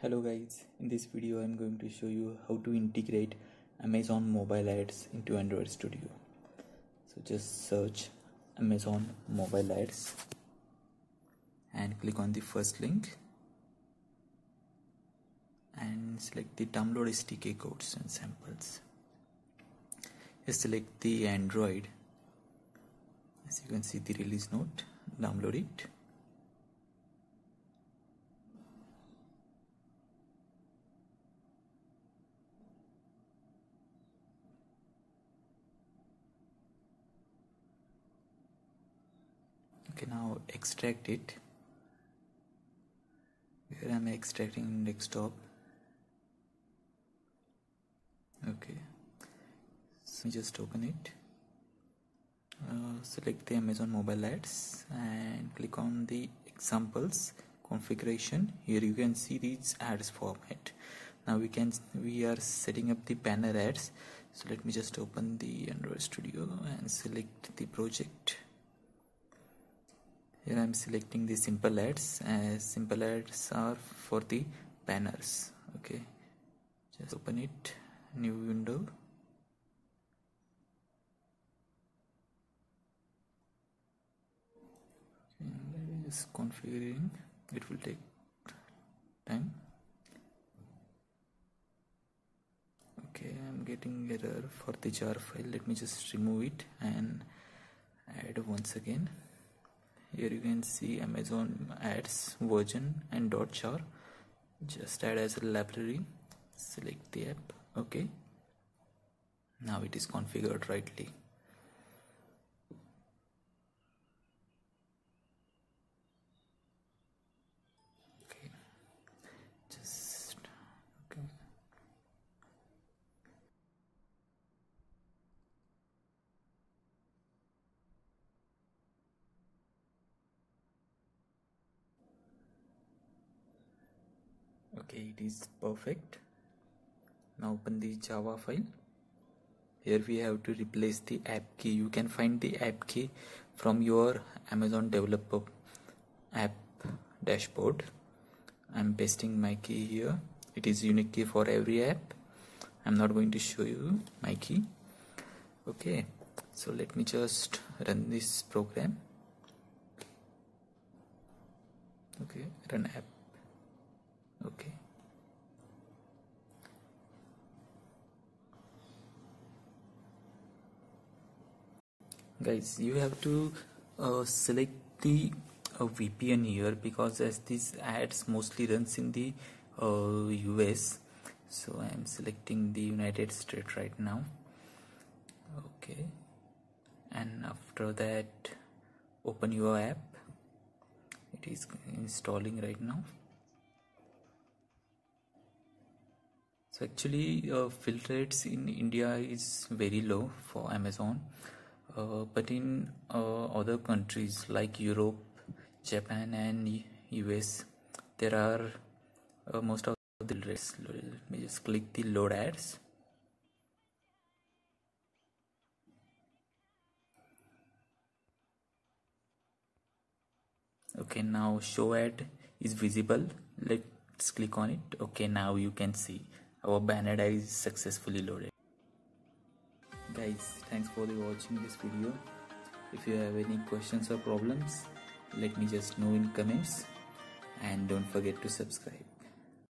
Hello guys, in this video I am going to show you how to integrate Amazon mobile ads into Android Studio. So just search Amazon mobile ads and click on the first link and select the download SDK codes and samples. Just select the Android as you can see the release note, download it okay now extract it. Here I'm extracting desktop. Okay so just open it. Uh, select the Amazon mobile ads and click on the examples configuration. Here you can see these ads format. Now we can we are setting up the banner ads. So let me just open the Android Studio and select the project here I'm selecting the simple ads as simple ads are for the banners. Okay. Just open it. New window. And just configuring it will take time. Okay I'm getting error for the jar file. Let me just remove it and add once again here you can see amazon ads version and dot jar just add as a library. Select the app. Okay. Now it is configured rightly okay just okay okay it is perfect. Now open the java file. Here we have to replace the app key. You can find the app key from your amazon developer app dashboard. I'm pasting my key here. It is unique key for every app. I'm not going to show you my key. Okay so let me just run this program. Okay run app okay guys you have to uh, select the uh, VPN here because as these ads mostly runs in the uh, US so I am selecting the United States right now. Okay. And after that open your app. It is installing right now. So actually uh, fill rates in India is very low for Amazon uh, but in uh, other countries like Europe Japan and US there are uh, most of the rates. Let me just click the load ads. Okay now show ad is visible. Let's click on it. Okay now you can see our banner is successfully loaded guys thanks for watching this video. If you have any questions or problems let me just know in comments. And don't forget to subscribe